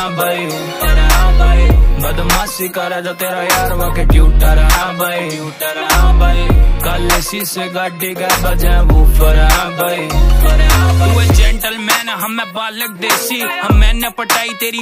हाँ भाई। बदमाशी करे जो तेरा यार, वाके ट्यूटर हाँ भाई ट्यूटर हाँ भाई। कल शीशे गाड़ी का बजे वूफर हाँ भाई। तू जेंटलमैन हम बालक देसी। हम मैंने पटाई तेरी